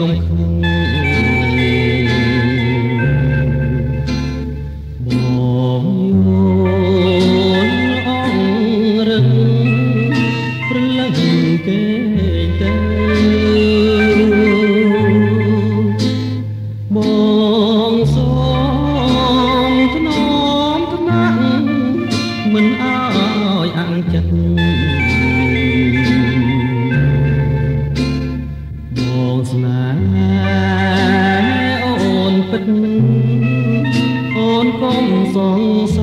东 ពិតអូនកុំសង្ស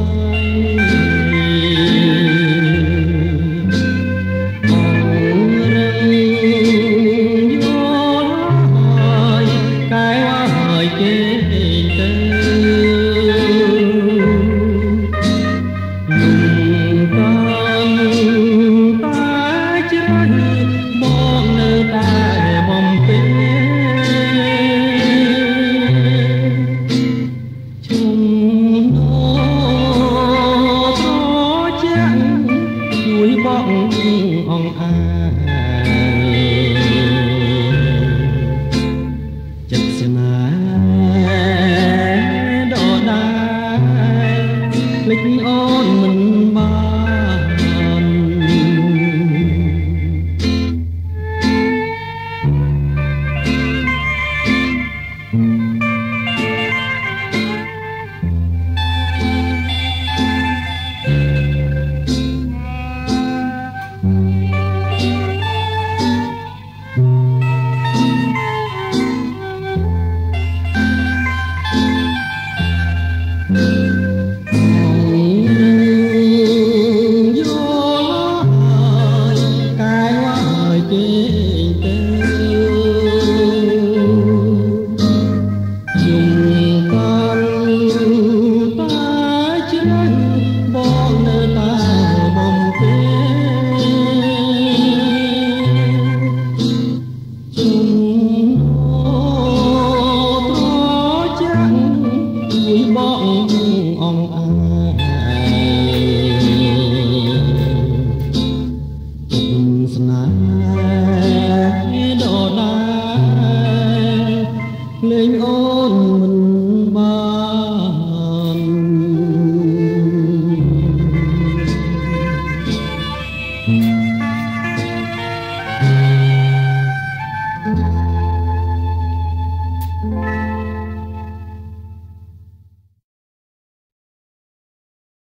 hand. me. Thank you.